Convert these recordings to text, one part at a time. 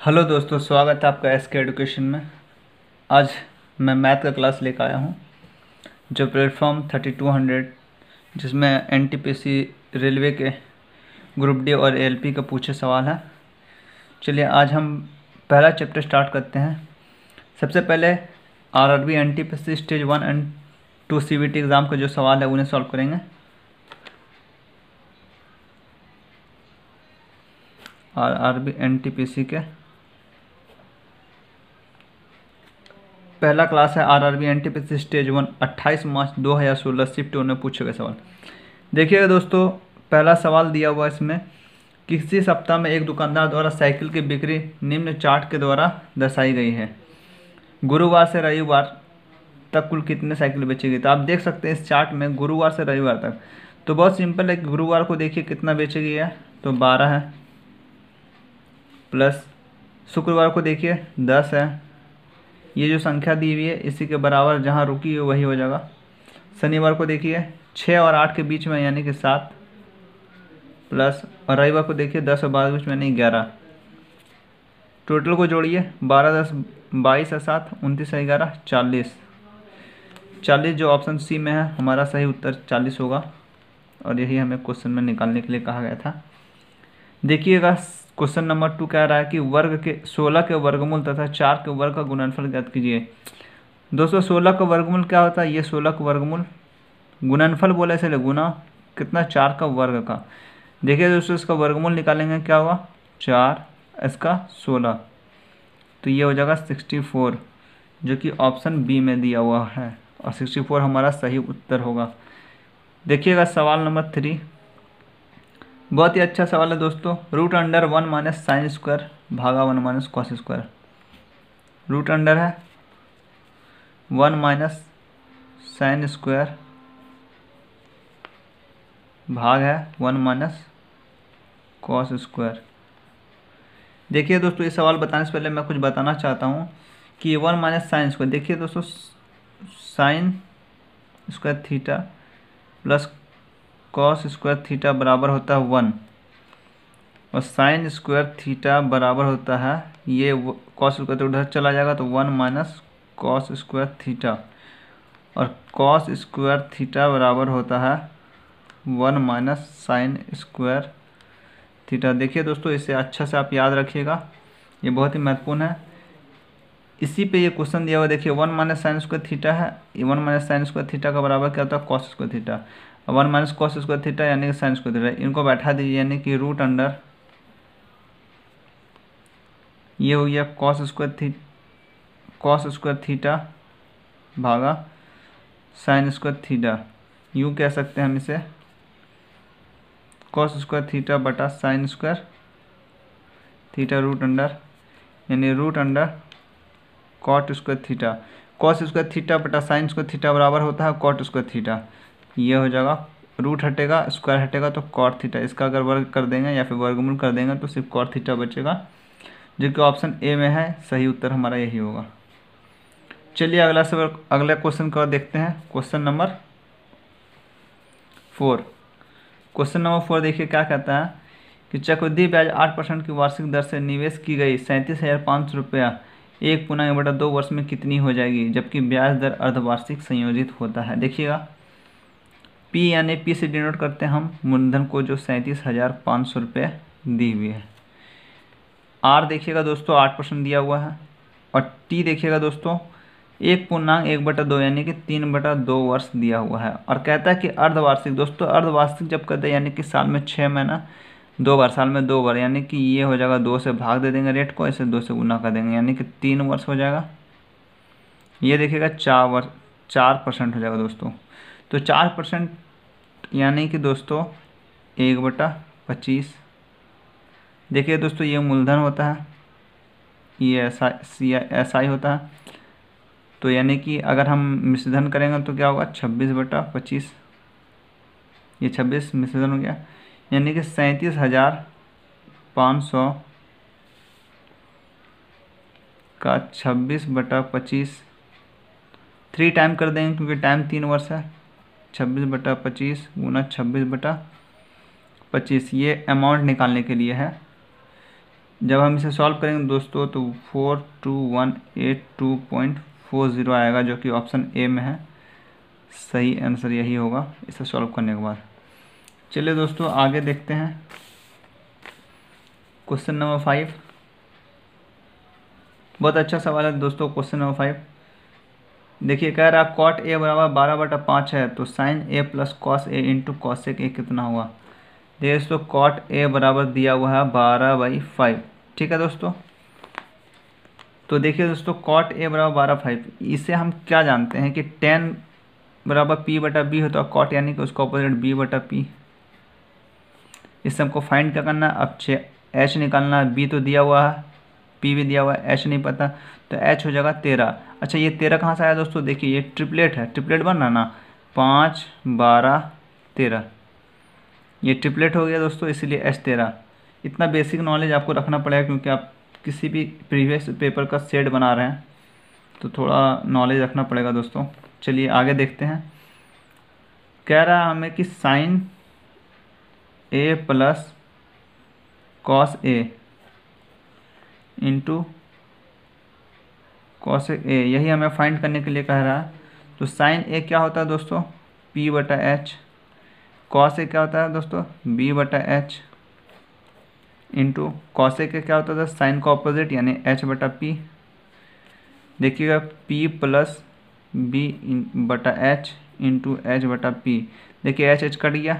Hello दोस्तों, स्वागत है आपका एस के एडुकेशन में। आज मैं मैथ का क्लास लेकर आया हूँ, जो प्लेटफॉर्म थर्टी टू हंड्रेड, जिसमें N T P C railway के ग्रुप डी और एल पी का पूछे सवाल है। चलिए, आज हम पहला चैप्टर स्टार्ट करते हैं। सबसे पहले R R B N T P C stage one and two C B T exam का जो सवाल है, उन्हें सॉल्व करेंगे। R R B N T P C के पहला क्लास है R R B N T P C stage one अट्ठाईस मार्च दो हज़ार सोलह, शिफ्ट में पूछे गए सवाल। देखिएगा दोस्तों, पहला सवाल दिया हुआ इसमें, किसी सप्ताह में एक दुकानदार द्वारा साइकिल की बिक्री निम्न चार्ट के द्वारा दर्शाई गई है। गुरुवार से रविवार तक कुल कितने साइकिल बेचेगी? तो आप देख सकते हैं इस चार्ट में गुरुवार से रविवार तक। तो बहुत सिंपल है कि गुरुवार को देखिए कितना बेचेगी है तो बारह है, प्लस शुक्रवार को देखिए दस है ये जो संख्या दी हुई है, इसी के बराबर जहाँ रुकी है, वही हो जाएगा। शनिवार को देखिए छः और आठ के बीच में, यानी कि सात, प्लस और रविवार को देखिए, दस और बारह के बीच में, यानी ग्यारह। टोटल को जोड़िए, बारह दस, बाईस और सात, उनतीस और ग्यारह, चालीस। चालीस जो ऑप्शन सी में है, हमारा सही उत्तर चालीस होगा। और यही हमें क्वेश्चन में निकालने के लिए कहा गया था। देखिएगा क्वेश्चन नंबर टू कह रहा है कि वर्ग के, सोलह के वर्गमूल तथा चार के वर्ग का गुणनफल ज्ञात कीजिए। दोस्तों, सोलह का वर्गमूल क्या होता है? ये सोलह का वर्गमूल गुणनफल बोले इसलिए गुना कितना? चार का वर्ग का। देखिए दोस्तों, इसका वर्गमूल निकालेंगे, क्या होगा? चार, इसका सोलह। तो ये हो जाएगा सिक्सटी फोर जो कि ऑप्शन बी में दिया हुआ है। और सिक्सटी फोर हमारा सही उत्तर होगा। देखिएगा सवाल नंबर थ्री बहुत ही अच्छा सवाल है दोस्तों। Root under one minus sine square भागा one minus cos square root under है। वन माइनस साइन स्क्वायर भाग है। वन माइनस कॉस स्क्वायर देखिए दोस्तों, ये सवाल बताने से पहले मैं कुछ बताना चाहता हूँ कि वन माइनस साइन स्क्वायर देखिए दोस्तों sine square theta plus cos square theta बराबर होता है वन और साइन स्क्वायर थीटा बराबर होता है, ये कॉस स्क्वायर उधर चला जाएगा तो one minus cos square theta और कॉस स्क्वायर थीटा बराबर होता है one minus sine square theta देखिए दोस्तों, इसे अच्छा से आप याद रखिएगा, ये बहुत ही महत्वपूर्ण है। इसी पे ये क्वेश्चन दिया हुआ देखिए one minus sine square theta है one minus sine square theta का बराबर क्या होता है? Cos square theta one minus cos square theta यानी कि साइन स्क्वायर थीटा। इनको बैठा दीजिए यानी कि रूट अंडर ये हो गया कॉस स्क्वायर थी, कॉस स्क्वायर थीटा भागा साइन स्क्वायर थीटा। यू कह सकते हैं हम इसे कॉस स्क्वायर थीटा बटा sine square theta root under, यानी root under cot square theta. Cos square theta बटा साइन स्क्वायर थीटा बराबर होता है कॉट स्क्वायर थीटा। ये हो जाएगा रूट हटेगा स्क्वायर हटेगा तो कॉट थीटा इसका अगर वर्ग कर देंगे या फिर वर्गमूल कर देंगे तो सिर्फ़ कॉट थीटा बचेगा जो कि ऑप्शन ए में है, सही उत्तर हमारा यही होगा। चलिए अगला सवाल, अगला क्वेश्चन का देखते हैं। Question number four question number four देखिए क्या कहता है कि चक्रवृद्धि ब्याज आठ परसेंट की वार्षिक दर से निवेश की गई, सैंतीस हज़ार पाँच सौ रुपया, एक पुनः बटा दो वर्ष में कितनी हो जाएगी, जबकि ब्याज दर अर्धवार्षिक संयोजित होता है। देखिएगा। पी यानी पी से डिनोट करते हैं हम। मूलधन को जो सैंतीस हज़ार पाँच सौ रुपये दी हुई है। आर देखिएगा दोस्तों, आठ परसेंट दिया हुआ है। और टी देखिएगा दोस्तों, एक पूर्णांक एक बटा दो यानी कि तीन बटा दो वर्ष दिया हुआ है। और कहता है कि अर्धवार्षिक, दोस्तों अर्धवार्षिक जब कहते हैं, यानी कि साल में छः महीना, दो बार, साल में दो बार, यानी कि ये हो जाएगा दो से भाग दे देंगे रेट को, ऐसे दो से गुना कर देंगे, यानी कि तीन वर्ष हो जाएगा। ये देखिएगा चार वर्ष चार परसेंट हो जाएगा दोस्तों। तो चार परसेंट यानी कि दोस्तों, एक बटा पच्चीस। देखिए दोस्तों, ये मूलधन होता है, ये ऐसा ऐसा ही होता है। तो यानी कि अगर हम मिश्रधन करेंगे तो क्या होगा? छब्बीस बटा पच्चीस। ये छब्बीस मिश्रधन हो गया। यानी कि सैंतीस हज़ार पाँच सौ का छब्बीस बटा पच्चीस। थ्री टाइम कर देंगे, क्योंकि टाइम तीन वर्ष है। छब्बीस बटा पच्चीस गुना छब्बीस बटा पच्चीस, ये अमाउंट निकालने के लिए है। जब हम इसे सॉल्व करेंगे दोस्तों तो four two one eight two point four zero आएगा, जो कि ऑप्शन ए में है। सही आंसर यही होगा इसे सॉल्व करने के बाद। चलिए दोस्तों, आगे देखते हैं। क्वेश्चन नंबर फाइव बहुत अच्छा सवाल है दोस्तों क्वेश्चन नंबर फाइव देखिए, कह रहा कॉट ए बराबर बारह बटा पाँच है तो sine A plus cos A into cosec A कितना हुआ? देखिए दोस्तों कॉट ए बराबर दिया हुआ है बारह बाई फाइव ठीक है दोस्तों? तो देखिए दोस्तों कॉट ए बराबर बारह फाइव इसे हम क्या जानते हैं कि टेन बराबर पी बटा बी होता है कॉट यानी कि उसका ऑपोजिट बी बटा पी इससे हमको फाइंड क्या करना है? अब छः एच निकालना है। बी तो दिया हुआ है पी भी दिया हुआ है एच नहीं पता। तो एच हो जाएगा तेरह। अच्छा ये तेरह कहाँ से आया दोस्तों? देखिए, ये ट्रिपलेट है। ट्रिपलेट बन रहा ना पाँच, बारह, तेरह। ये ट्रिपलेट हो गया दोस्तों, इसीलिए एच तेरह। इतना बेसिक नॉलेज आपको रखना पड़ेगा क्योंकि आप किसी भी प्रीवियस पेपर का सेट बना रहे हैं। तो थोड़ा नॉलेज रखना पड़ेगा दोस्तों। चलिए, आगे देखते हैं। कह रहा है हमें कि sine A plus cos A into cos A, यही हमें फाइंड करने के लिए कह रहा है। तो साइन ए क्या होता है दोस्तों? पी बटा एच कॉस ए क्या होता है दोस्तों? बी बटा एच इंटू कॉस ए क्या होता था? साइन का ऑपोजिट यानी एच बटा पी देखिएगा पी प्लस बी बटा एच इंटू एच बटा पी देखिए एच एच कट गया।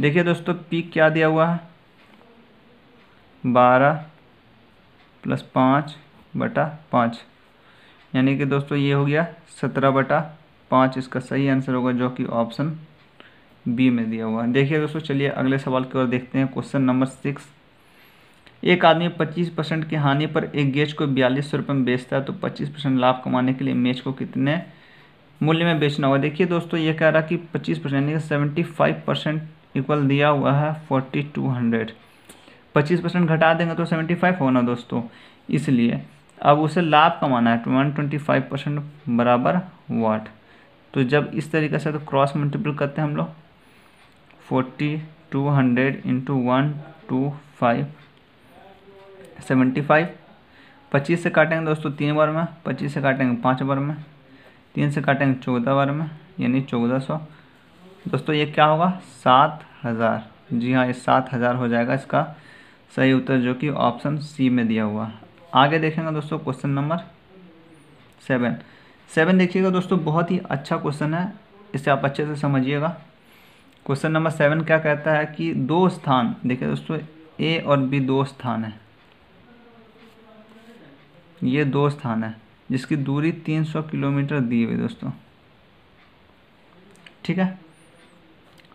देखिए दोस्तों पी क्या दिया हुआ है? बारह प्लस पाँच बटा पाँच। यानी कि दोस्तों ये हो गया सत्रह बटा पाँच, इसका सही आंसर होगा जो कि ऑप्शन बी में दिया हुआ है। देखिए दोस्तों, चलिए अगले सवाल की ओर देखते हैं क्वेश्चन नंबर सिक्स। एक आदमी 25 परसेंट की हानि पर एक गेज को बयालीस सौ रुपये में बेचता है तो 25 परसेंट लाभ कमाने के लिए मेज को कितने मूल्य में बेचना होगा? देखिए दोस्तों, ये कह रहा कि 25 परसेंट, यानी कि सेवेंटी फाइव परसेंट इक्वल दिया हुआ है फोर्टी टू हंड्रेड। पच्चीस परसेंट घटा देंगे तो सेवेंटी फाइव होना दोस्तों, इसलिए अब उसे लाभ कमाना है वन ट्वेंटी फाइव परसेंट बराबर वाट तो जब इस तरीके से तो क्रॉस मल्टीपल करते हैं हम लोग। Forty two hundred into one two five seventy five पच्चीस से काटेंगे दोस्तों तीन बार में, पच्चीस से काटेंगे पाँच बार में, तीन से काटेंगे चौदह बार में, यानी चौदह सौ। दोस्तों ये क्या होगा? सात हज़ार। जी हाँ ये सात हज़ार हो जाएगा इसका सही उत्तर जो कि ऑप्शन सी में दिया हुआ। आगे देखेंगे दोस्तों क्वेश्चन नंबर सेवन। सेवन देखिएगा दोस्तों, बहुत ही अच्छा क्वेश्चन है, इसे आप अच्छे से समझिएगा। क्वेश्चन नंबर सेवन क्या कहता है कि दो स्थान, देखिए दोस्तों, ए और बी दो स्थान है। ये दो स्थान है, जिसकी दूरी 300 किलोमीटर दी हुई दोस्तों। ठीक है?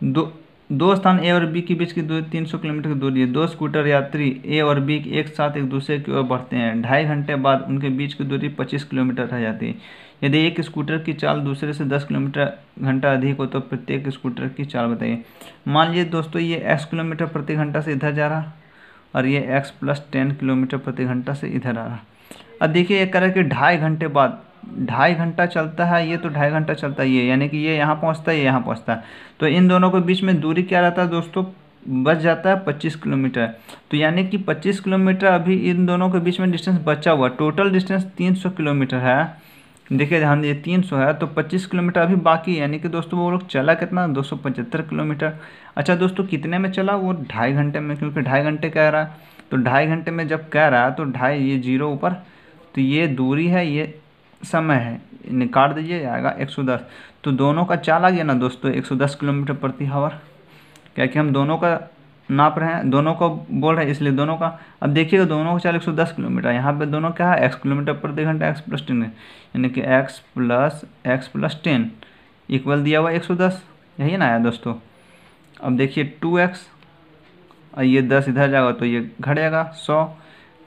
दो दो स्थान ए और बी के बीच की दूरी 300 किलोमीटर की दूरी है। दो स्कूटर यात्री ए और बी एक साथ एक दूसरे की ओर बढ़ते हैं। ढाई घंटे बाद उनके बीच की दूरी 25 किलोमीटर रह जाती है। यदि एक स्कूटर की चाल दूसरे से 10 किलोमीटर घंटा अधिक हो तो प्रत्येक स्कूटर की चाल बताइए। मान लीजिए दोस्तों, ये एक्स किलोमीटर प्रति घंटा से इधर जा रहा और ये एक्स प्लस टेन किलोमीटर प्रति घंटा से इधर आ रहा। अब देखिए ये कह कि ढाई घंटे बाद ढाई घंटा चलता है, ये तो ढाई घंटा चलता है ये यानी कि ये यहाँ पहुँचता है, ये यहाँ पहुँचता है। तो इन दोनों के बीच में दूरी क्या रहता है दोस्तों? बच जाता है पच्चीस किलोमीटर। तो यानी कि पच्चीस किलोमीटर अभी इन दोनों के बीच में डिस्टेंस बचा हुआ टोटल डिस्टेंस तीन सौ किलोमीटर है। देखिए, ध्यान दिए तीन सौ है तो पच्चीस किलोमीटर अभी बाकी यानी कि दोस्तों, वो लोग चला कितना? दो सौ पचहत्तर किलोमीटर। अच्छा दोस्तों, कितने में चला? वो ढाई घंटे में, क्योंकि ढाई घंटे कह रहा है। तो ढाई घंटे में जब कह रहा है तो ढाई, ये ज़ीरो ऊपर। तो ये दूरी है, ये समय है काट दीजिए, आएगा 110 तो दोनों का चाल आ गया ना दोस्तों 110 किलोमीटर प्रति हावर क्या कि हम दोनों का नाप रहे हैं, दोनों को बोल रहे हैं, इसलिए दोनों का, अब देखिएगा दोनों का चाल 110 किलोमीटर यहाँ पे दोनों क्या है एक्स किलोमीटर प्रति घंटा एक्स प्लस टेन यानी कि X plus X plus ten equal दिया हुआ 110 यही ना आया दोस्तों। अब देखिए टू एक्स और ये दस इधर जाएगा तो ये घट जाएगा सौ।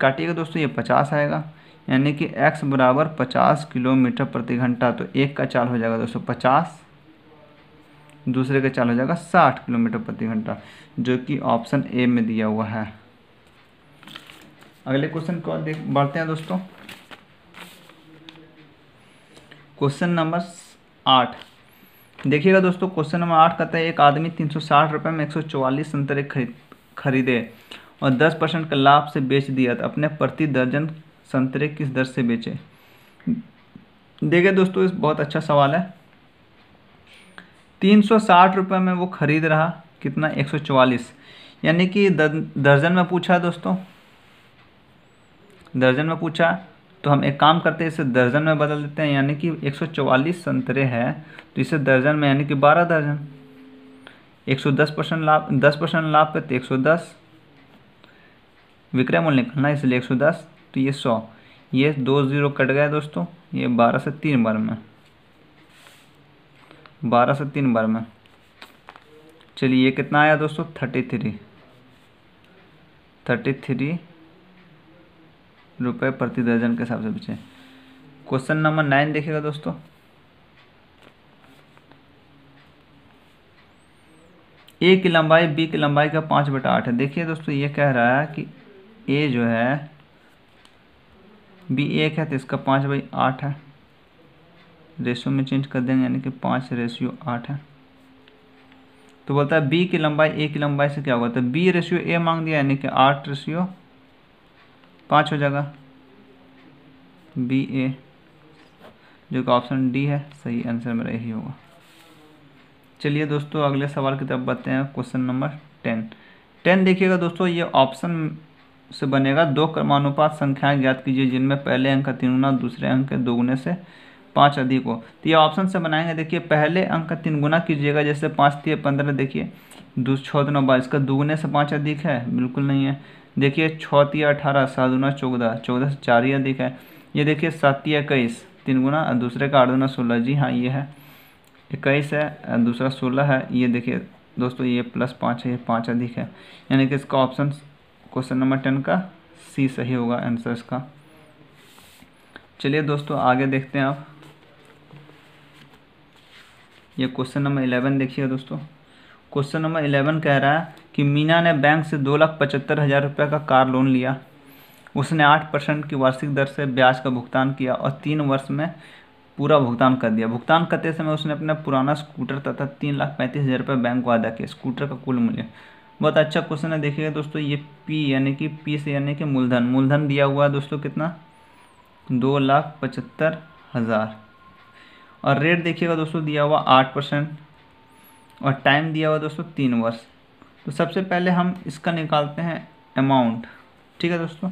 काटिएगा दोस्तों, ये पचास आएगा। यानी कि x बराबर पचास किलोमीटर प्रति घंटा तो एक का चाल हो जाएगा दोस्तों पचास, दूसरे का चाल हो जाएगा साठ किलोमीटर प्रति घंटा, जो कि ऑप्शन ए में दिया हुआ है। अगले क्वेश्चन को देख, बढ़ते हैं दोस्तों। क्वेश्चन नंबर आठ। देखिएगा दोस्तों, क्वेश्चन नंबर आठ कहता है, एक आदमी तीन सौ साठ रुपये में एक सौ चौवालीस संतरे खरीद, खरीदे और दस परसेंट का लाभ से बेच दिया तो अपने प्रति दर्जन संतरे किस दर से बेचे? देखिए दोस्तों, इस बहुत अच्छा सवाल है। तीन सौ साठ रुपये में वो खरीद रहा, कितना? एक सौ चवालीस। यानी कि दर्जन में पूछा दोस्तों। दर्जन में पूछा तो हम एक काम करते हैं, इसे दर्जन में बदल देते हैं। यानी कि 144 संतरे हैं तो इसे दर्जन में, यानी कि 12 दर्जन। 110 परसेंट लाभ 10 परसेंट लाभ पे तो 110 विक्रय मूल्य निकलना इसलिए 110 तो ये 100 ये दो ज़ीरो कट गया दोस्तों, ये 12 से तीन बार में। 12 से तीन बार में। चलिए ये कितना आया दोस्तों? थर्टी थ्री थर्टी थ्री रुपये प्रति दर्जन के हिसाब से बचे क्वेश्चन नंबर नाइन देखिएगा दोस्तों। ए की लंबाई बी की लंबाई का पाँच बटा आठ है। देखिए दोस्तों, ये कह रहा है कि ए जो है बी एक है तो इसका पाँच बाई आठ है। रेशियो में चेंज कर देंगे, यानी कि पाँच रेशियो आठ है। तो बोलता है बी की लंबाई ए की लंबाई से क्या होगा? तो बी रेशियो ए मांग दिया, यानी कि आठ रेशियो पाँच हो जाएगा। बी ए जो कि ऑप्शन डी है, सही आंसर मेरा यही होगा। चलिए दोस्तों, अगले सवाल की तरफ़ बढ़ते हैं। क्वेश्चन नंबर टेन टेन देखिएगा दोस्तों, ये ऑप्शन से बनेगा। दो क्रमानुपात संख्याएँ ज्ञात कीजिए, जिनमें पहले अंक का तीन गुना दूसरे अंक के दो गुने से पाँच अधिक हो। तो ये ऑप्शन से बनाएँगे। देखिए, पहले अंक का तीन गुना कीजिएगा। जैसे पाँच, तीन, पंद्रह, देखिए, दो, छः दिन बाईस का दुगुने से पाँच अधिक है। बिल्कुल नहीं है। देखिए छतिया अठारह, सात गुना चौदह चौदह से चार ही अधिक है। ये देखिए सातिया इक्कीस तीन गुना दूसरे का आठ गुना सोलह। जी हाँ ये है। इक्कीस है दूसरा सोलह है। ये देखिए, दोस्तों, ये प्लस पाँच है, ये पाँच अधिक है। यानी कि इसका ऑप्शन क्वेश्चन नंबर टेन का सी सही होगा आंसर इसका। चलिए दोस्तों, आगे देखते हैं आप। ये क्वेश्चन नंबर इलेवन देखिए दोस्तों। क्वेश्चन नंबर इलेवन कह रहा है कि मीना ने बैंक से दो लाख पचहत्तर हज़ार रुपये का कार लोन लिया। उसने आठ परसेंट की वार्षिक दर से ब्याज का भुगतान किया और तीन वर्ष में पूरा भुगतान कर दिया। भुगतान करते समय उसने अपना पुराना स्कूटर तथा तीन लाख पैंतीस हज़ार रुपये बैंक को अदा किया स्कूटर का कुल मूल्य बहुत अच्छा क्वेश्चन है, देखिएगा दोस्तों, ये पी यानी कि पी से यानी कि मूलधन। मूलधन दिया हुआ है दोस्तों कितना? दो लाख पचहत्तर हज़ार। और रेट देखिएगा दोस्तों, दिया हुआ आठ परसेंट और टाइम दिया हुआ दोस्तों, तीन वर्ष। तो सबसे पहले हम इसका निकालते हैं अमाउंट ठीक है दोस्तों?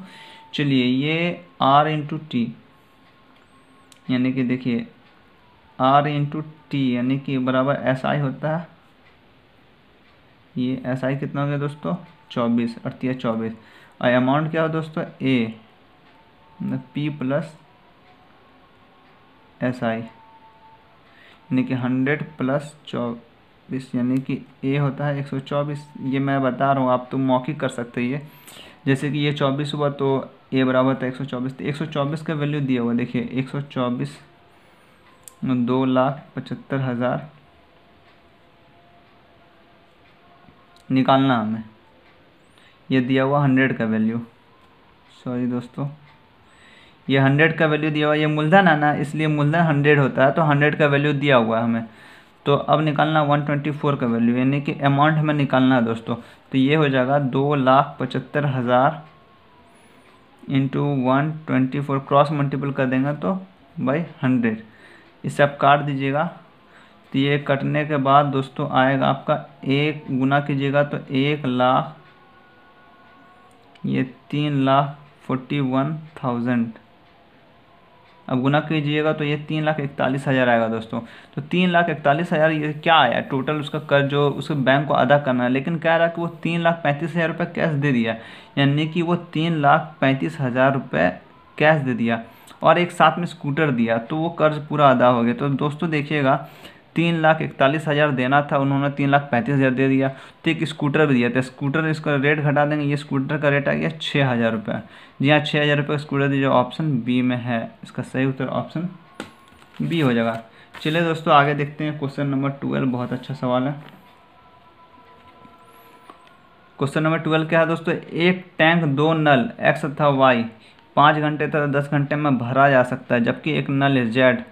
चलिए, ये आर इंटू टी यानी कि देखिए आर इंटू टी यानी कि बराबर एस आई होता है। ये एस आई कितना हो गया दोस्तों? चौबीस, अड़तीस, चौबीस। और अमाउंट क्या हो दोस्तों? A P plus S I यानी कि हंड्रेड प्लस चौबीस, यानी कि ए होता है एक सौ चौबीस। ये मैं बता रहा हूँ, आप तो मौखिक कर सकते ये। जैसे कि ये चौबीस हुआ तो ए बराबर था एक सौ चौबीस। तो एक सौ चौबीस का वैल्यू दिया हुआ, देखिए, एक सौ चौबीस, दो लाख पचहत्तर हज़ार निकालना हमें। ये दिया हुआ हंड्रेड का वैल्यू सॉरी दोस्तों। ये हंड्रेड का वैल्यू दिया हुआ, ये मूलधन ना, इसलिए मूलधन हंड्रेड होता है तो हंड्रेड का वैल्यू दिया हुआ है हमें। तो अब निकालना वन ट्वेंटी फोर का वैल्यू यानी कि अमाउंट हमें निकालना है दोस्तों। तो ये हो जाएगा दो लाख पचहत्तर हज़ार into one twenty four cross multiple कर देंगे तो बाई हंड्रेड इसे आप काट दीजिएगा। तो ये कटने के बाद दोस्तों आएगा आपका एक, गुना कीजिएगा तो एक लाख, ये तीन लाख फोर्टी वन थाउज़ेंड। अब गुना कीजिएगा तो ये तीन लाख इकतालीस हज़ार आएगा दोस्तों। तो तीन लाख इकतालीस हज़ार ये क्या आया टोटल उसका कर्ज जो उसके बैंक को अदा करना है। लेकिन कह रहा है कि वो तीन लाख पैंतीस हज़ार रुपये कैश दे दिया। यानी कि वो तीन लाख पैंतीस हज़ार रुपये कैश दे दिया। और एक साथ में स्कूटर दिया। तो वो कर्ज पूरा अदा हो गया। तो दोस्तों देखिएगा तीन लाख इकतालीस हज़ार देना था, उन्होंने तीन लाख पैंतीस हज़ार दे दिया। तो एक स्कूटर भी दिया था। स्कूटर इसका रेट घटा देंगे, ये स्कूटर का रेट आ गया छः हज़ार रुपये जी हाँ छः हज़ार रुपये स्कूटर दीजिए ऑप्शन बी में है। इसका सही उत्तर ऑप्शन बी हो जाएगा। चलिए दोस्तों, आगे देखते हैं क्वेश्चन नंबर ट्वेल्व। बहुत अच्छा सवाल है। क्वेश्चन नंबर ट्वेल्व क्या है दोस्तों? एक टैंक, दो नल, एक्स तथा वाई। पाँच घंटे तथा दस घंटे में भरा जा सकता है, जबकि एक नल जेड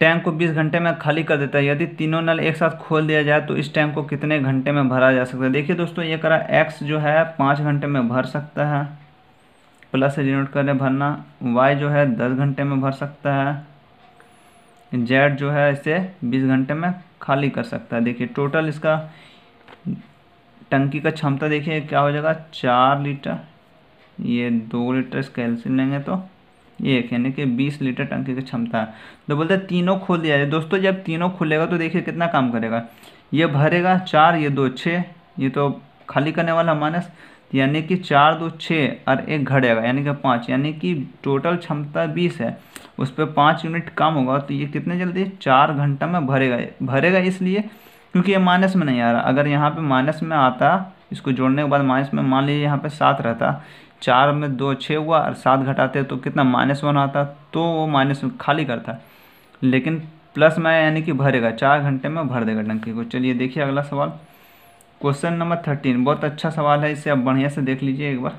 टैंक को 20 घंटे में खाली कर देता है। यदि तीनों नल एक साथ खोल दिया जाए तो इस टैंक को कितने घंटे में भरा जा सकता है? देखिए दोस्तों, ये करा एक्स जो है, पाँच घंटे में भर सकता है। प्लस डिनोट करें भरना। वाई जो है, दस घंटे में भर सकता है। जेड जो है, इसे बीस घंटे में खाली कर सकता है। देखिए टोटल इसका टंकी का क्षमता देखिए, क्या हो जाएगा? चार लीटर। ये दो लीटर इसका एल्सियम लेंगे तो एक यानी कि बीस लीटर टंकी की क्षमता। तो बोलते तीनों खोल दिया जाए। दोस्तों, जब तीनों खुलेगा तो देखिए कितना काम करेगा। ये भरेगा चार, ये दो छः ये तो खाली करने वाला माइनस, यानी कि चार दो छः और एक घड़ेगा यानी कि पाँच, यानी कि टोटल क्षमता बीस है। उस पर पाँच यूनिट काम होगा तो ये कितने जल्दी? चार घंटा में भरेगा। भरेगा इसलिए क्योंकि ये माइनस में नहीं आ रहा। अगर यहाँ पे माइनस में आता, इसको जोड़ने के बाद माइनस में मान लीजिए यहाँ पे सात रहता चार में दो छः हुआ और सात घटाते तो कितना माइनस वन आता तो वो माइनस खाली करता। लेकिन प्लस में यानी कि भरेगा, चार घंटे में भर देगा टंकी को। चलिए देखिए अगला सवाल। Question number thirteen. बहुत अच्छा सवाल है, इसे आप बढ़िया से देख लीजिए एक बार।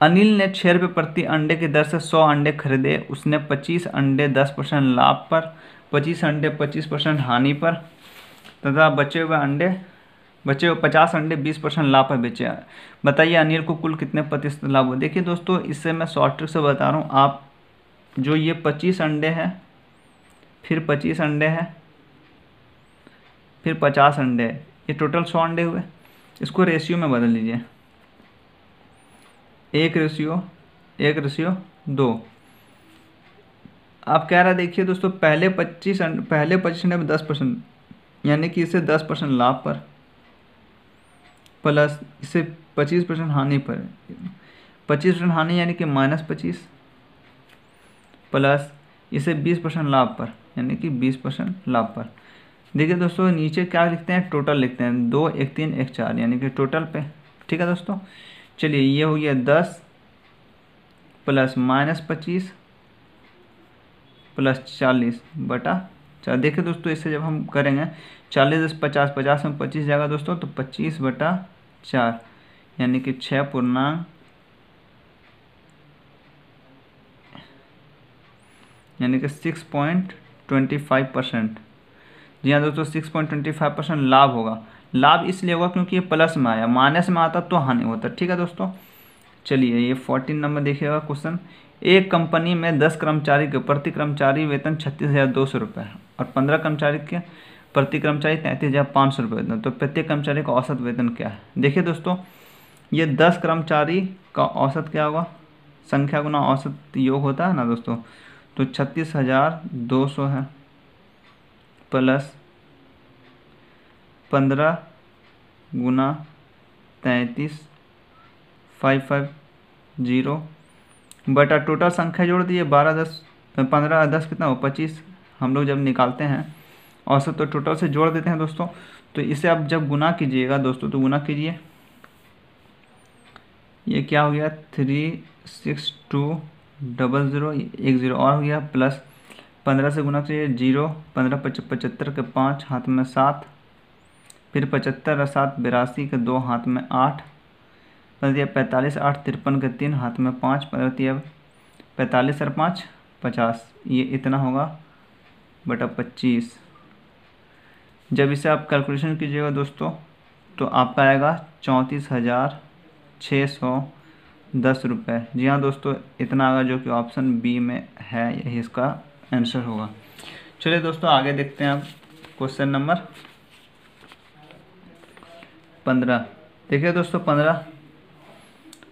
अनिल ने छः रुपये प्रति अंडे की दर से सौ अंडे खरीदे, उसने पच्चीस अंडे दस परसेंट लाभ पर, पच्चीस अंडे पच्चीस परसेंट हानि पर, तथा बचे हुए अंडे बचे पचास अंडे, बीस परसेंट लाभ पर बेचे बताइए, अनिल को कुल कितने प्रतिशत लाभ हुआ? देखिए दोस्तों, इससे मैं शॉर्ट ट्रिक से बता रहा हूँ, आप जो ये पच्चीस अंडे हैं, फिर पच्चीस अंडे हैं, फिर पचास अंडे है, ये टोटल सौ अंडे हुए। इसको रेशियो में बदल लीजिए एक रेशियो एक रेशियो दो। आप कह रहा देखिए दोस्तों, पहले पच्चीस पहले पच्चीस अंडे में दस परसेंट, यानी कि इसे दस परसेंट लाभ पर। प्लस इसे पच्चीस परसेंट हानि पर पच्चीस परसेंट हानि यानी कि माइनस पच्चीस प्लस इसे बीस परसेंट लाभ पर, यानी कि बीस परसेंट लाभ पर। देखिए दोस्तों, नीचे क्या लिखते हैं? टोटल लिखते हैं। दो, एक, तीन, एक, चार, यानी कि टोटल पे। ठीक है दोस्तों? चलिए, ये हो गया दस प्लस माइनस पच्चीस प्लस चालीस बटा देखिए दोस्तों इससे जब हम करेंगे, चालीस दस पचास पचास में पच्चीस जाएगा दोस्तों तो पच्चीस बटा चार, यानी कि छः पूर्णांक यानी कि six point twenty five percent. जी हाँ दोस्तों, six point twenty five percent लाभ होगा। लाभ इसलिए होगा क्योंकि ये प्लस में आया। माइनस में आता तो हानि होता। ठीक है दोस्तों? चलिए, ये फोर्टीन नंबर देखिएगा क्वेश्चन। एक कंपनी में दस कर्मचारी के प्रति कर्मचारी वेतन छत्तीस हज़ार दो सौ रुपये और पंद्रह कर्मचारी के प्रति कर्मचारी तैंतीस हज़ार पाँच सौ रुपये वेतन। तो प्रत्येक कर्मचारी का औसत वेतन क्या है? देखिए दोस्तों, ये दस कर्मचारी का औसत क्या होगा? संख्या गुना औसत योग होता है ना दोस्तों? तो छत्तीस हज़ार दो सौ है, प्लस पंद्रह गुना तैंतीस, फाइव फाइव ज़ीरो, बटा टोटल संख्या जोड़ दिए बारह दस, पंद्रह दस कितना हो? पच्चीस। हम लोग जब निकालते हैं, औसत तो टोटल से जोड़ देते हैं दोस्तों तो इसे आप जब गुना कीजिएगा दोस्तों तो गुना कीजिए। ये क्या हो गया? Three six two double zero, एक ज़ीरो और हो गया, प्लस पंद्रह से गुना चाहिए ज़ीरो, पंद्रह पच, पचहत्तर के पाँच, हाथ में सात, फिर पचहत्तर और सात, बिरासी के दो, हाथ में आठ, पंद्रह पैंतालीस, आठ, तिरपन के तीन, हाथ में पाँच, पंद्रह पैंतालीस और पाँच, पचास, ये इतना होगा। बटा पच्चीस। जब इसे आप कैलकुलेशन कीजिएगा दोस्तों तो आपका आएगा चौंतीस हज़ार छः सौ दस रुपये जी हाँ दोस्तों, इतना आएगा जो कि ऑप्शन बी में है, यही इसका आंसर होगा। चलिए दोस्तों, आगे देखते हैं आप क्वेश्चन नंबर पंद्रह। देखिए दोस्तों, पंद्रह।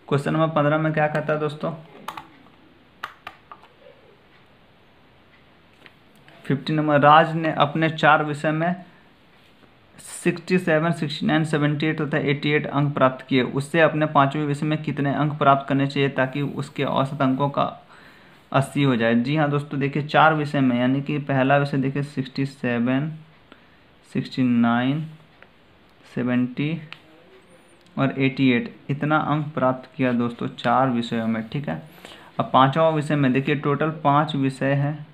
क्वेश्चन नंबर पंद्रह में क्या कहता है दोस्तों? फिफ्टी नंबर, राज ने अपने चार विषय में sixty seven sixty nine seventy eight तथा एट्टी एट अंक प्राप्त किए। उससे अपने पाँचवें विषय में कितने अंक प्राप्त करने चाहिए ताकि उसके औसत अंकों का अस्सी हो जाए? जी हाँ दोस्तों, देखिए, चार विषय में, यानी कि पहला विषय देखिए sixty seven sixty nine seventy और 88 इतना अंक प्राप्त किया दोस्तों, चार विषयों में, ठीक है? अब पांचवा विषय में देखिए टोटल पाँच विषय है।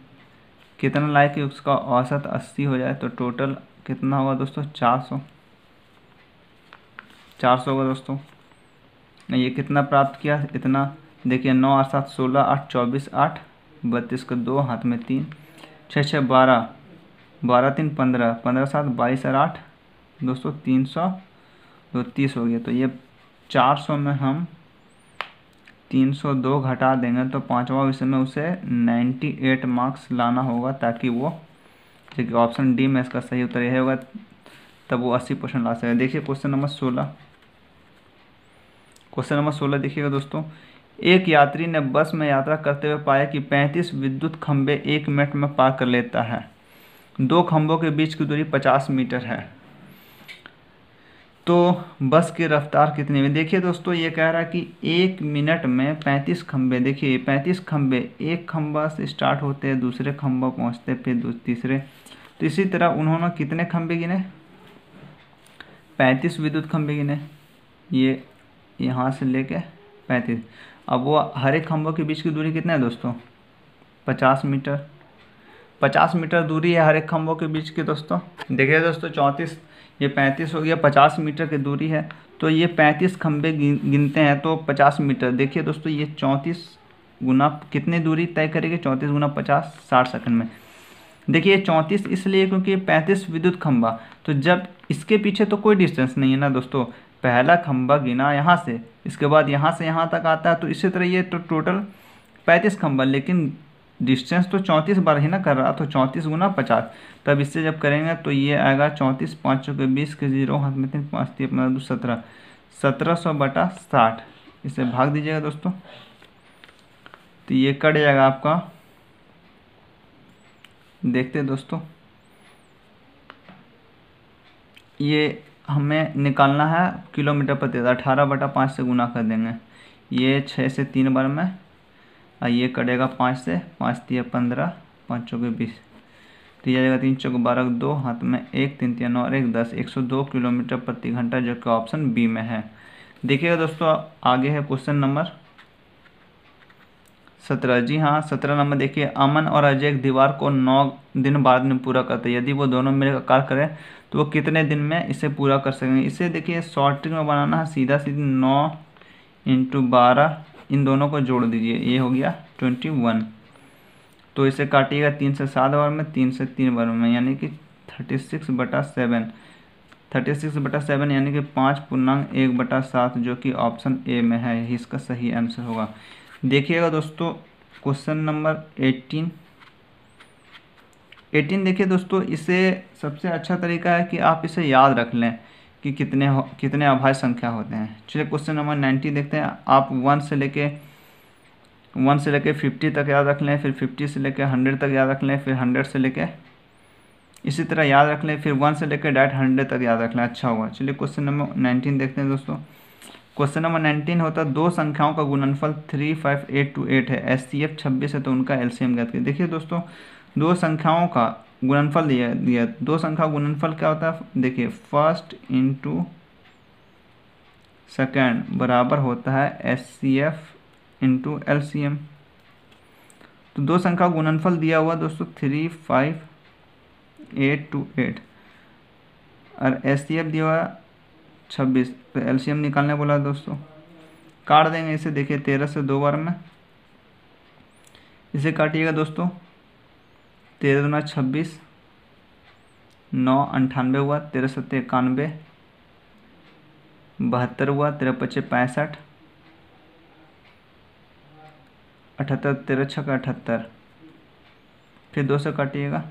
कितना लाए कि उसका औसत 80 हो जाए तो टोटल कितना होगा दोस्तों? 400 400 होगा दोस्तों। ये कितना प्राप्त किया? इतना। देखिए, नौ आठ सात सोलह आठ चौबीस आठ, बत्तीस का दो, हाथ में तीन। छः छः बारह। बारह तीन पंद्रह। पंद्रह सात बाईस और आठ, दोस्तों तीन सौ। दो तीस हो गया। तो ये चार सौ में हम तीन सौ दो घटा देंगे तो पाँचवा विषय में उसे नाइन्टी एट मार्क्स लाना होगा ताकि वो जो कि ऑप्शन डी में इसका सही उत्तर यह होगा, तब वो अस्सी परसेंट ला सके। देखिए क्वेश्चन नंबर सोलह। क्वेश्चन नंबर सोलह देखिएगा दोस्तों। एक यात्री ने बस में यात्रा करते हुए पाया कि 35 विद्युत खंभे एक मिनट में पार कर लेता है। दो खंभों के बीच की दूरी 50 मीटर है। तो बस की रफ्तार कितनी है देखिए दोस्तों, ये कह रहा है कि एक मिनट में 35 खंभे देखिए 35 खंभे एक खंभा से स्टार्ट होते हैं, दूसरे खंभा पहुँचते फिर तीसरे। तो इसी तरह उन्होंने कितने खंभे गिने? 35 विद्युत खंभे गिने। ये यहाँ से लेके पैंतीस। अब वो हर एक खम्भों के बीच की दूरी कितना है दोस्तों? पचास मीटर। पचास मीटर दूरी है हर एक खम्भों के बीच की दोस्तों। देखिए दोस्तों, चौंतीस ये पैंतीस हो गया पचास मीटर की दूरी है तो ये पैंतीस खंभे गिनते हैं तो पचास मीटर। देखिए दोस्तों, ये चौंतीस गुना कितनी दूरी तय करेगी? चौंतीस गुना पचास, साठ सेकंड में। देखिए चौंतीस इसलिए क्योंकि पैंतीस विद्युत खंभा तो जब इसके पीछे तो कोई डिस्टेंस नहीं है ना दोस्तों। पहला खंबा गिना यहाँ से, इसके बाद यहाँ से यहाँ तक आता है तो इसी तरह ये तो टोटल पैंतीस खंबा लेकिन डिस्टेंस तो चौंतीस बार ही ना कर रहा तो चौंतीस गुना पचास। तब इससे जब करेंगे तो ये आएगा चौंतीस पाँच सौ के बीस के ज़ीरो, हाथ में तीन पाँच तीन अपना दो सत्रह। सत्रह सौ बटा साठ। इसे भाग दीजिएगा दोस्तों। तो ये कट जाएगा आपका। देखते हैं दोस्तों। ये हमें निकालना है किलोमीटर प्रति अठारह बटा पाँच से गुना कर देंगे। ये छः से तीन बार में ये कटेगा पाँच से, पाँच तीन पंद्रह, पाँच चौके बीस। तो ये जाएगा तीन चौक बारह, दो हाथ में एक, तीन तीन नौ और एक दस। एक सौ दो किलोमीटर प्रति घंटा, जो कि ऑप्शन बी में है। देखिएगा दोस्तों, आगे है क्वेश्चन नंबर सत्रह। जी हाँ सत्रह नंबर देखिए, अमन और अजय एक दीवार को नौ दिन बाद में पूरा करते यदि वो दोनों मिलकर कार्य करें तो वो कितने दिन में इसे पूरा कर सकेंगे? इसे देखिए, शॉर्ट ट्रिक में बनाना है सीधा सीधी नौ इंटू बारह इन दोनों को जोड़ दीजिए। ये हो गया ट्वेंटी वन तो इसे काटिएगा तीन से सात बार में, तीन से तीन बार में, यानी कि थर्टी सिक्स बटा सेवन थर्टी सिक्स बटा सेवन यानी कि पाँच पूर्णांक एक बटा सात, जो कि ऑप्शन ए में है। यही इसका सही आंसर होगा। देखिएगा दोस्तों क्वेश्चन नंबर एटीन एटीन देखिए दोस्तों, इसे सबसे अच्छा तरीका है कि आप इसे याद रख लें। कि कितने कितने अभाज्य संख्या होते हैं। चलिए क्वेश्चन नंबर नाइन्टी देखते हैं। आप वन से लेके वन से लेके फिफ्टी तक याद रख लें, फिर फिफ्टी से लेके हंड्रेड तक याद रख लें, फिर हंड्रेड से लेके इसी तरह याद रख लें, फिर वन से लेकर डायरेक्ट हंड्रेड तक याद रख लें। अच्छा होगा चलिए क्वेश्चन नंबर नाइनटीन देखते हैं दोस्तों। क्वेश्चन नंबर नाइनटीन होता है, दो संख्याओं का गुणनफल three five eight two eight है। एस सी एफ़ छब्बीस है तो उनका एलसीएम ज्ञात करिए देखिए दोस्तों, दो संख्याओं का गुणनफल दिया दिया। दो संख्या गुणनफल क्या होता है? देखिए फ़र्स्ट इंटू सेकेंड बराबर होता है S C F into L C M तो दो संख्या गुणनफल दिया हुआ दोस्तों three five eight two eight और एस सी एफ़ दिया हुआ छब्बीस। तो एल सी एम निकालने बोला दोस्तों। काट देंगे इसे, देखिए, तेरह से दो बार में। इसे काटिएगा दोस्तों। तेरह दुना छब्बीस, नौ अंठानवे हुआ, तेरह सत्तर इक्यानवे बहत्तर हुआ, तेरह पच्चीस पैंसठ, अठहत्तर, तेरह छः अठहत्तर। फिर दो सौ काटिएगा।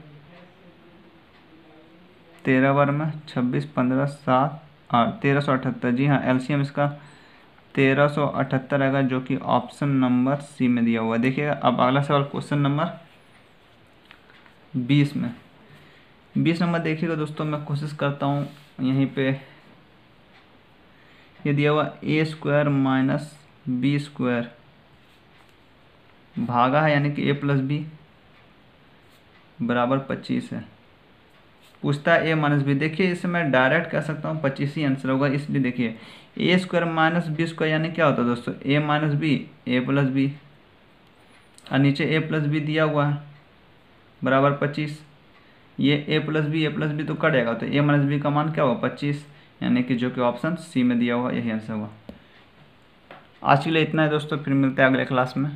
तेरह बार में छब्बीस, पंद्रह, सात हाँ तेरह सौ अठहत्तर। जी हाँ एलसीएम इसका तेरह सौ अठहत्तर आएगा, जो कि ऑप्शन नंबर सी में दिया हुआ है। देखिएगा, अब अगला सवाल क्वेश्चन नंबर बीस में। बीस नंबर देखिएगा दोस्तों, मैं कोशिश करता हूँ यहीं पे। ये दिया हुआ A square minus B square भागा है यानी कि ए प्लस बी बराबर पच्चीस है। पूछता है ए माइनस बी देखिए, इसे मैं डायरेक्ट कह सकता हूँ, पच्चीस ही आंसर होगा, इसलिए देखिए A square minus B square यानी क्या होता है दोस्तों? A minus B A plus B और नीचे ए प्लस बी दिया हुआ है। बराबर पच्चीस। ये A plus B A plus B तो कटेगा तो ए माइनस बी का मान क्या होगा? पच्चीस, यानी कि जो कि ऑप्शन सी में दिया हुआ, यही आंसर हुआ आज के लिए इतना है दोस्तों, फिर मिलते हैं अगले क्लास में।